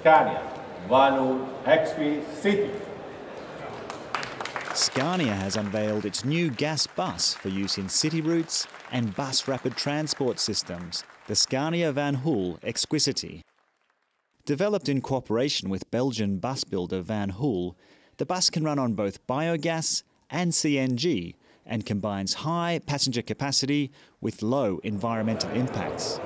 Scania Van Hool ExquiCity. Scania has unveiled its new gas bus for use in city routes and bus rapid transport systems, the Scania Van Hool ExquiCity. Developed in cooperation with Belgian bus builder Van Hool, the bus can run on both biogas and CNG and combines high passenger capacity with low environmental impacts.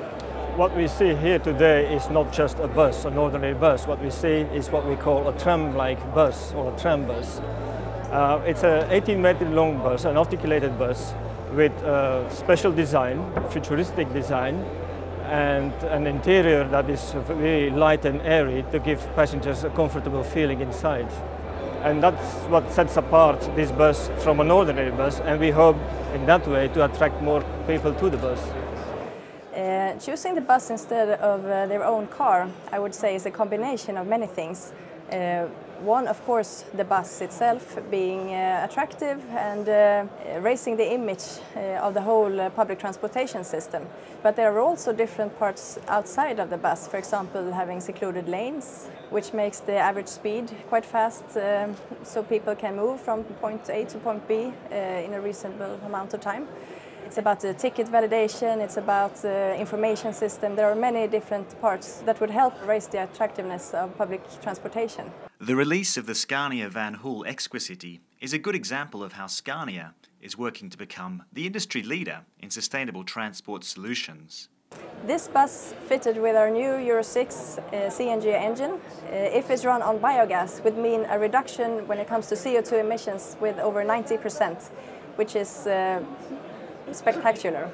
What we see here today is not just a bus, an ordinary bus. What we see is what we call a tram-like bus or a tram bus. Uh, it's an 18 meter long bus, an articulated bus with a special design, futuristic design, and an interior that is very light and airy to give passengers a comfortable feeling inside. And that's what sets apart this bus from an ordinary bus, and we hope in that way to attract more people to the bus. Uh, choosing the bus instead of uh, their own car, I would say, is a combination of many things. Uh, one, of course, the bus itself being uh, attractive and uh, raising the image of the whole public transportation system. But there are also different parts outside of the bus, for example, having secluded lanes, which makes the average speed quite fast so people can move from point A to point B in a reasonable amount of time. It's about the ticket validation, it's about the information system. There are many different parts that would help raise the attractiveness of public transportation. The release of the Scania Van Hool ExquiCity is a good example of how Scania is working to become the industry leader in sustainable transport solutions. This bus fitted with our new Euro 6 uh, CNG engine, uh, if it's run on biogas, would mean a reduction when it comes to CO2 emissions with over 90%, which is uh, spectacular.